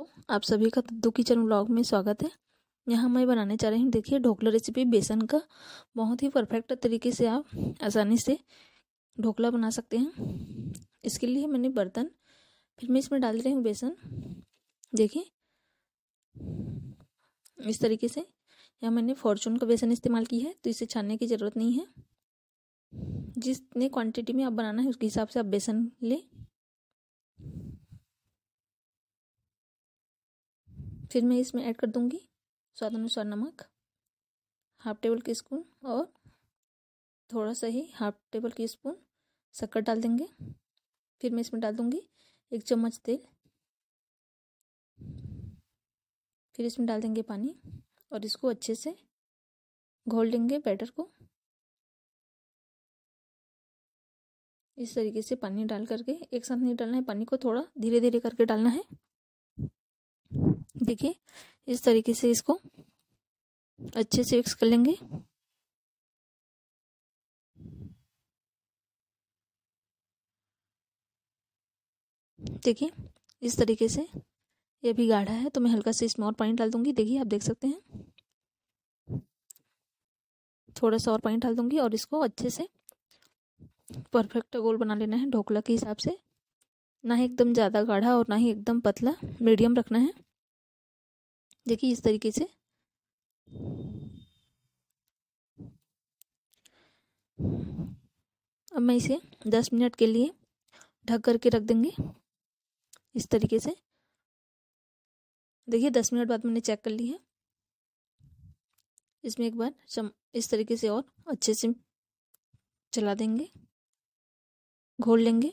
आप सभी का दो किचन ब्लॉग में स्वागत है। यहाँ मैं बनाने जा रही हूँ, देखिए, ढोकला रेसिपी बेसन का। बहुत ही परफेक्ट तरीके से आप आसानी से ढोकला बना सकते हैं। इसके लिए मैंने बर्तन, फिर मैं इसमें डाल रही हूँ बेसन। देखिए, इस तरीके से यहाँ मैंने फॉर्चून का बेसन इस्तेमाल की है तो इसे छानने की ज़रूरत नहीं है। जितने क्वांटिटी में आप बनाना है, उसके हिसाब से आप बेसन लें। फिर मैं इसमें ऐड कर दूँगी स्वाद अनुसार नमक हाफ़ टेबल की स्पून और थोड़ा सा ही हाफ़ टेबल की स्पून शक्कर डाल देंगे। फिर मैं इसमें डाल दूँगी एक चम्मच तेल। फिर इसमें डाल देंगे पानी और इसको अच्छे से घोल लेंगे बैटर को। इस तरीके से पानी डाल करके, एक साथ नहीं डालना है, पानी को थोड़ा धीरे धीरे करके डालना है। देखिए, इस तरीके से इसको अच्छे से मिक्स कर लेंगे। देखिए, इस तरीके से ये भी गाढ़ा है तो मैं हल्का से इसमें और पानी डाल दूँगी। देखिए, आप देख सकते हैं। थोड़ा सा और पानी डाल दूँगी और इसको अच्छे से परफेक्ट गोल बना लेना है, ढोकला के हिसाब से। ना ही एकदम ज़्यादा गाढ़ा और ना ही एकदम पतला मीडियम रखना है। देखिए इस तरीके से। अब मैं इसे दस मिनट के लिए ढक करके रख देंगे। इस तरीके से। देखिए दस मिनट बाद मैंने चेक कर ली है। इसमें एक बार चम इस तरीके से और अच्छे से चला देंगे। घोल लेंगे।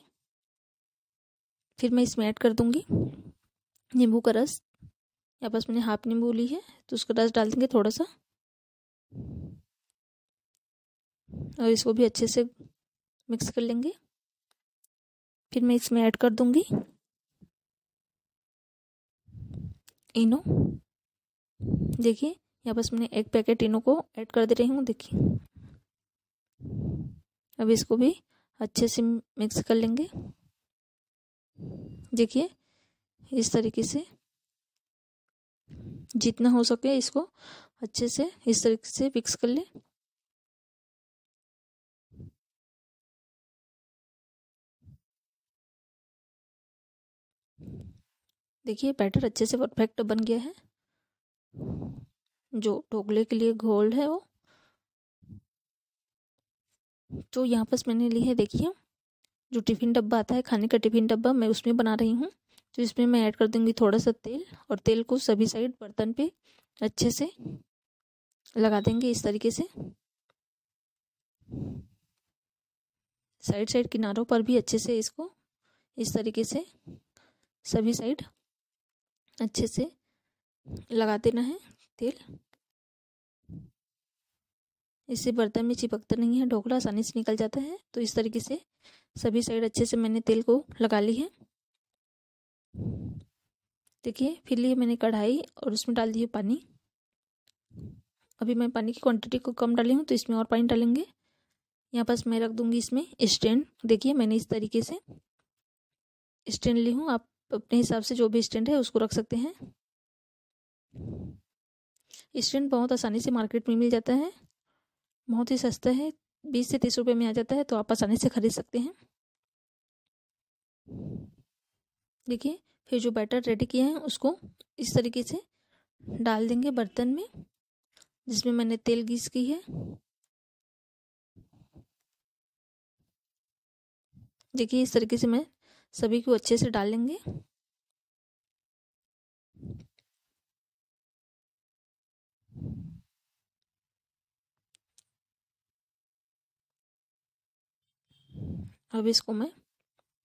फिर मैं इसमें ऐड कर दूँगी नींबू का रस। यहाँ पास मैंने हाफ़ नींबू ली है तो उसका रस डाल देंगे थोड़ा सा और इसको भी अच्छे से मिक्स कर लेंगे। फिर मैं इसमें ऐड कर दूँगी इनो। देखिए, यहाँ पास मैंने एक पैकेट इनो को ऐड कर दे रही हूँ, देखिए। अब इसको भी अच्छे से मिक्स कर लेंगे। देखिए, इस तरीके से जितना हो सके इसको अच्छे से, इस तरीके से फिक्स कर ले। देखिए बैटर अच्छे से परफेक्ट बन गया है। जो ढोकले के लिए घोल है वो। तो यहाँ पर मैंने ली है, देखिए, जो टिफ़िन डब्बा आता है, खाने का टिफ़िन डब्बा, मैं उसमें बना रही हूँ। तो इसमें मैं ऐड कर दूँगी थोड़ा सा तेल और तेल को सभी साइड बर्तन पे अच्छे से लगा देंगे इस तरीके से। साइड साइड किनारों पर भी अच्छे से इसको इस तरीके से सभी साइड अच्छे से लगा देना है तेल। इससे बर्तन में चिपकता नहीं है, ढोकला आसानी से निकल जाता है तो इस तरीके से सभी साइड अच्छे से मैंने तेल को लगा ली है। देखिए, फिर लिए मैंने कढ़ाई और उसमें डाल दिए पानी। अभी मैं पानी की क्वांटिटी को कम डाली हूँ तो इसमें और पानी डालेंगे। यहाँ पास मैं रख दूँगी इसमें स्टैंड देखिए, मैंने इस तरीके से स्टैंड ली हूँ। आप अपने हिसाब से जो भी स्टैंड है, उसको रख सकते हैं। स्टैंड बहुत आसानी से मार्केट में मिल जाता है। बहुत ही सस्ता है। बीस से तीस रुपये में आ जाता है तो आप आसानी से खरीद सकते हैं। देखिए, फिर जो बैटर रेडी किया है, उसको इस तरीके से डाल देंगे बर्तन में, जिसमें मैंने तेल गीस की है। देखिए, इस तरीके से मैं सभी को अच्छे से डाल लेंगे। अब इसको मैं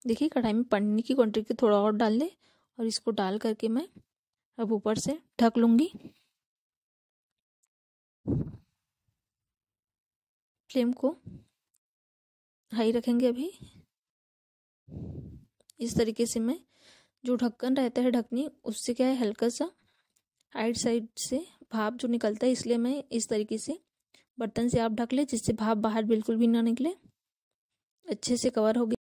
देखिए, कढ़ाई में पन्नी की क्वांटिटी थोड़ा और डाल ले और इसको डाल करके मैं अब ऊपर से ढक लूँगी। फ्लेम को हाई रखेंगे अभी। इस तरीके से मैं जो ढक्कन रहता है ढकनी, उससे क्या है, हल्का सा आइट साइड से भाप जो निकलता है, इसलिए मैं इस तरीके से बर्तन से आप ढक ले, जिससे भाप बाहर बिल्कुल भी ना निकले। अच्छे से कवर हो गया।